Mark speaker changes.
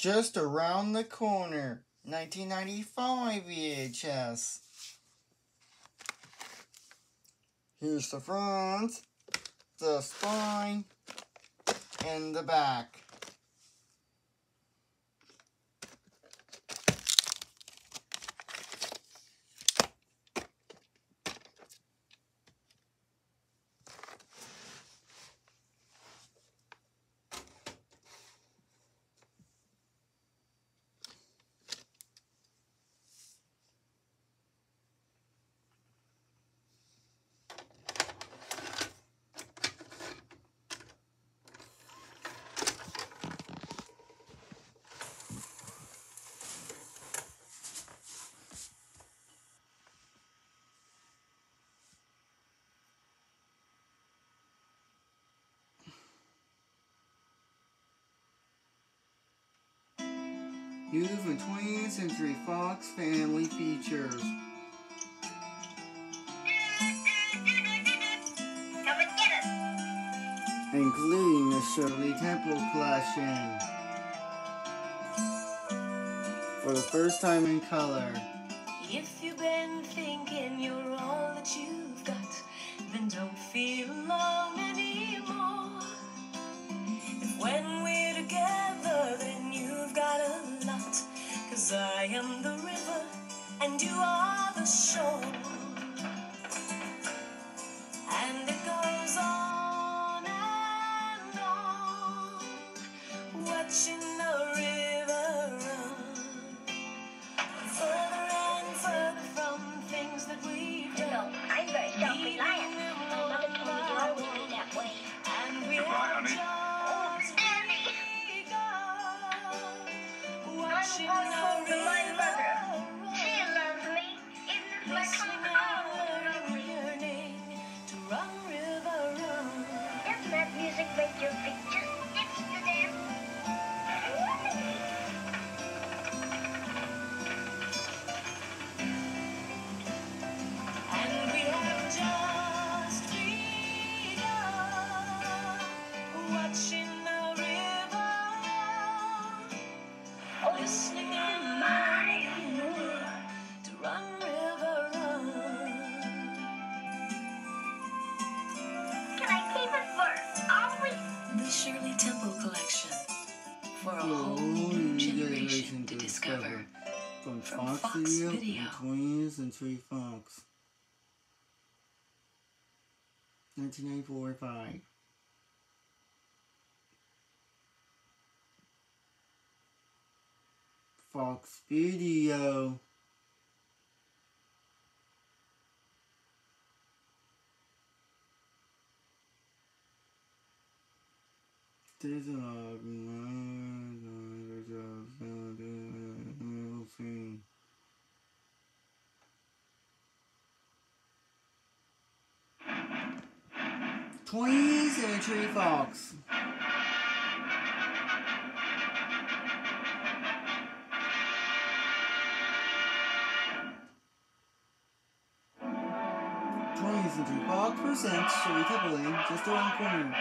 Speaker 1: Just around the corner. 1995 VHS. Here's the front, the spine, and the back. Youth and 20th Century Fox Family Features. Including the Shirley Temple collection. For the first time in color.
Speaker 2: If you've been thinking you're all that you've watching the river run. Further and further from things that we've
Speaker 3: You know. I'm very self-reliant. My mother told me to always be that way.
Speaker 2: And we
Speaker 4: Goodbye, honey.
Speaker 2: just
Speaker 3: Andy.
Speaker 2: begun.
Speaker 3: Going home to my mother. She loves me, even if I
Speaker 2: Listening
Speaker 3: come out
Speaker 2: and
Speaker 3: lonely.
Speaker 2: yearning to run, river, run.
Speaker 3: Doesn't that music make your feet
Speaker 2: a whole
Speaker 1: new
Speaker 2: generation to discover.
Speaker 1: From,
Speaker 2: From
Speaker 1: Fox,
Speaker 2: Fox
Speaker 1: Video,
Speaker 2: Video.
Speaker 1: and 20th Century Fox. 1994 5. Fox Video. There's a Twentieth Century Fox. Twentieth Century Fox presents Shirley Temple just around the corner.